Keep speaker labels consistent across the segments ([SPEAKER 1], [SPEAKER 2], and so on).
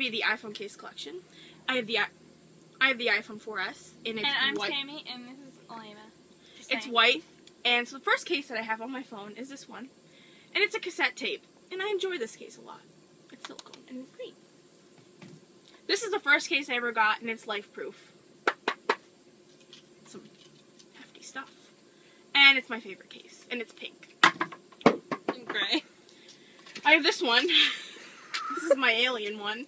[SPEAKER 1] be the iPhone case collection. I have the i- I have the iPhone 4S, and it's
[SPEAKER 2] and I'm
[SPEAKER 1] white.
[SPEAKER 2] Sammy, and this is Elena. Just
[SPEAKER 1] It's
[SPEAKER 2] saying.
[SPEAKER 1] white, and so the first case that I have on my phone is this one, and it's a cassette tape, and I enjoy this case a lot. It's silicone and it's green. This is the first case I ever got, and it's LifeProof. Some hefty stuff, and it's my favorite case, and it's pink.
[SPEAKER 2] And gray.
[SPEAKER 1] I have this one. this is my alien one.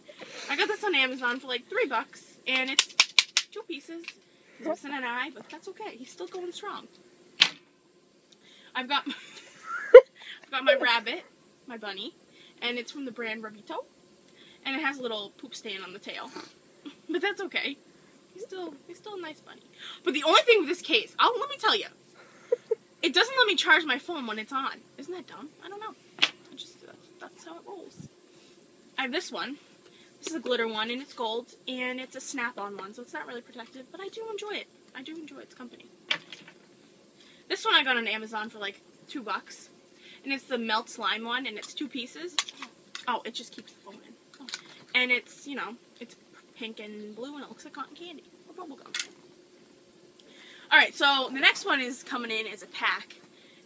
[SPEAKER 1] I got this on Amazon for like three bucks, and it's two pieces. Missing an eye, but that's okay. He's still going strong. I've got I've got my rabbit, my bunny, and it's from the brand Rabito, and it has a little poop stain on the tail, but that's okay. He's still he's still a nice bunny. But the only thing with this case, I'll let me tell you, it doesn't let me charge my phone when it's on. Isn't that dumb? I don't know. I just that's, that's how it rolls. I have this one. This is a glitter one, and it's gold, and it's a snap-on one, so it's not really protective, but I do enjoy it. I do enjoy its company. This one I got on Amazon for like two bucks, and it's the melt slime one, and it's two pieces. Oh, it just keeps going. Oh. And it's you know it's pink and blue, and it looks like cotton candy or bubble gum. All right, so the next one is coming in as a pack,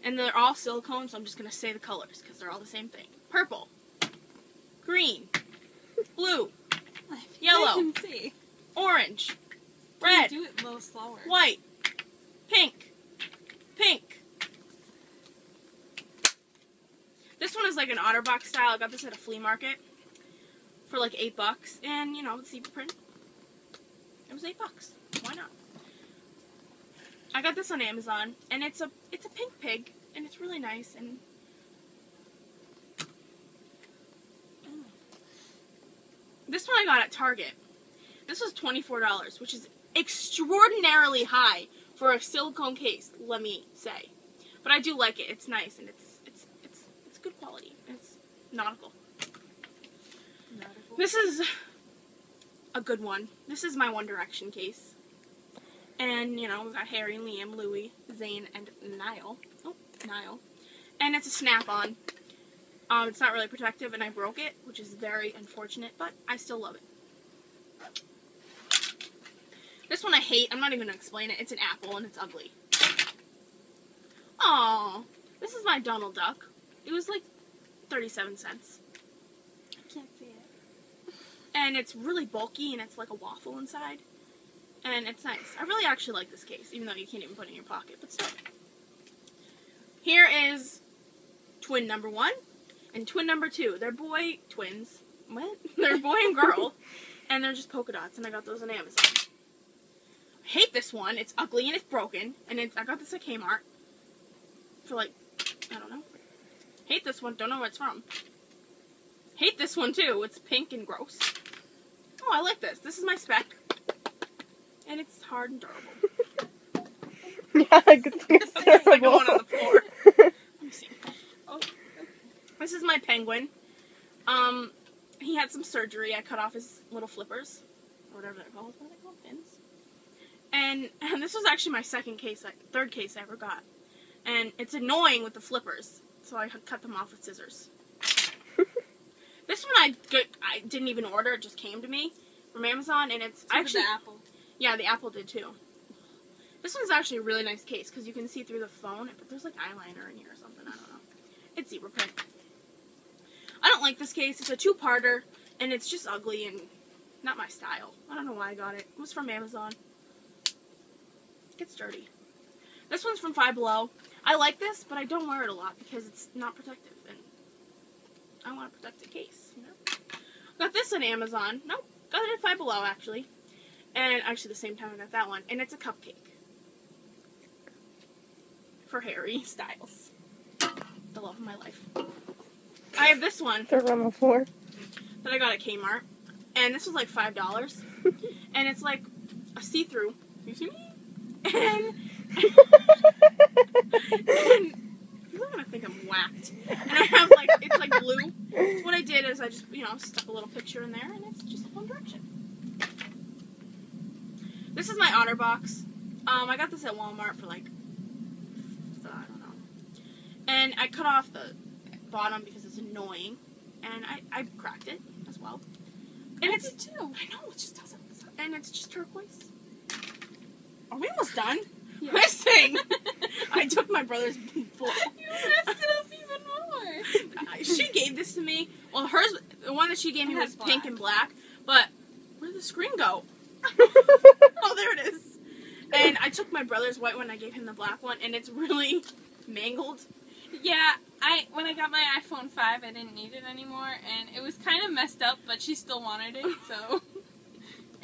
[SPEAKER 1] and they're all silicone, so I'm just gonna say the colors because they're all the same thing: purple, green, blue, Yellow.
[SPEAKER 2] I can see.
[SPEAKER 1] orange, red,
[SPEAKER 2] Do it a little slower.
[SPEAKER 1] white, pink, pink. This one is like an OtterBox style. I got this at a flea market for like eight bucks, and you know, the zebra print. It was eight bucks. Why not? I got this on Amazon, and it's a it's a pink pig, and it's really nice. And this one I got at Target. This was twenty four dollars, which is extraordinarily high for a silicone case. Let me say, but I do like it. It's nice and it's it's it's it's good quality. It's nautical. This is a good one. This is my One Direction case. And, you know, we've got Harry, Liam, Louis, Zayn, and Niall. Oh, Niall. And it's a snap-on. Um, it's not really protective, and I broke it, which is very unfortunate, but I still love it. This one I hate. I'm not even gonna explain it. It's an apple, and it's ugly. Aww. This is my Donald Duck. It was like 37 cents.
[SPEAKER 2] I can't see it.
[SPEAKER 1] and it's really bulky and it's like a waffle inside. And it's nice. I really actually like this case, even though you can't even put it in your pocket, but still. Here is twin number one and twin number two. They're boy twins. What? They're boy and girl. and they're just polka dots, and I got those on Amazon. I hate this one. It's ugly and it's broken. And it's, I got this at Kmart for like, I don't know. Hate this one. Don't know where it's from. Hate this one too. It's pink and gross. Oh, I like this. This is my Speck. And it's hard and durable.
[SPEAKER 3] yeah, I could see it's
[SPEAKER 1] It's like
[SPEAKER 3] terrible.
[SPEAKER 1] going on the floor. Let me see. Oh, this is my penguin. Um, he had some surgery. I cut off his little flippers, or whatever they're called. What are they called? Pins. And, and this was actually my second case, I, third case I ever got. And it's annoying with the flippers, so I cut them off with scissors. this one I didn't even order; it just came to me from Amazon, and it's
[SPEAKER 2] So
[SPEAKER 1] actually
[SPEAKER 2] the apple.
[SPEAKER 1] yeah, the Apple did too. This one's actually a really nice case because you can see through the phone, but there's like eyeliner in here or something. I don't know. It's zebra print. Don't like this case. It's a two-parter, and it's just ugly and not my style. I don't know why I got it. It was from Amazon. It gets dirty. This one's from Five Below. I like this, but I don't wear it a lot because it's not protective, and I want a protected case. You know. Got this on Amazon. Nope, got it at Five Below actually and actually the same time I got that one, and it's a cupcake for Harry Styles, the love of my life. I have this one
[SPEAKER 3] They're on the
[SPEAKER 1] that I got at Kmart, and this was like five dollars, and it's like a see-through. You see me? And, and you're gonna think I'm whacked. And I have like it's like blue. So what I did is I just you know stuck a little picture in there, and it's just One Direction. This is my OtterBox. Um, I got this at Walmart for like I don't know, and I cut off the bottom because it's annoying, and I I cracked it as well. And
[SPEAKER 2] I
[SPEAKER 1] it's
[SPEAKER 2] too.
[SPEAKER 1] I know it just doesn't. And it's just turquoise. Are we almost done?
[SPEAKER 2] Yeah.
[SPEAKER 1] Listen, I took my brother's book.
[SPEAKER 2] You messed it up even more.
[SPEAKER 1] She gave this to me. Well, hers, the one that she gave me was
[SPEAKER 2] has
[SPEAKER 1] pink and black. But where did the screen go? Oh, there it is. And I took my brother's white one. I gave him the black one, and it's really mangled.
[SPEAKER 2] Yeah, I when I got my iPhone 5, I didn't need it anymore, and it was kind of messed up, but she still wanted it, so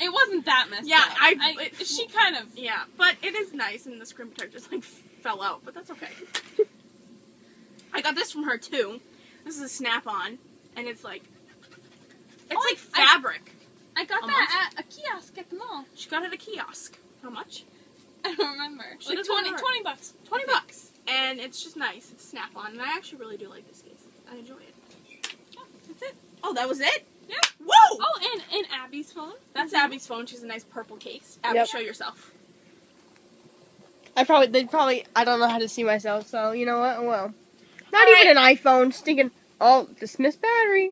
[SPEAKER 2] it wasn't that messed
[SPEAKER 1] Yeah,
[SPEAKER 2] up.
[SPEAKER 1] Yeah, I- it-
[SPEAKER 2] she kind of
[SPEAKER 1] Yeah, but it is nice, and the screen protector just like fell out, but that's okay. I got this from her too. This is a snap-on, and it's like it's
[SPEAKER 2] Oh,
[SPEAKER 1] like fabric.
[SPEAKER 2] I got
[SPEAKER 1] Almost.
[SPEAKER 2] that at a kiosk at the mall.
[SPEAKER 1] She got it at a kiosk. How much?
[SPEAKER 2] I don't remember.
[SPEAKER 1] She
[SPEAKER 2] like 20, 20 bucks.
[SPEAKER 1] Twenty bucks, and it's just nice. It's snap-on, and I actually really do like this case. I enjoy it.
[SPEAKER 2] Yeah, that's it.
[SPEAKER 1] Oh, that was it.
[SPEAKER 2] Yeah.
[SPEAKER 1] Whoa!
[SPEAKER 2] Oh, and, and Abby's phone.
[SPEAKER 1] That's mm-hmm. Abby's phone. She's a nice purple case. Abby,
[SPEAKER 3] Yep.
[SPEAKER 1] show yourself.
[SPEAKER 3] I probably they probably I don't know how to see myself, so you know what? Well, not
[SPEAKER 1] All
[SPEAKER 3] even an iPhone. Stinking. Oh, dismiss battery.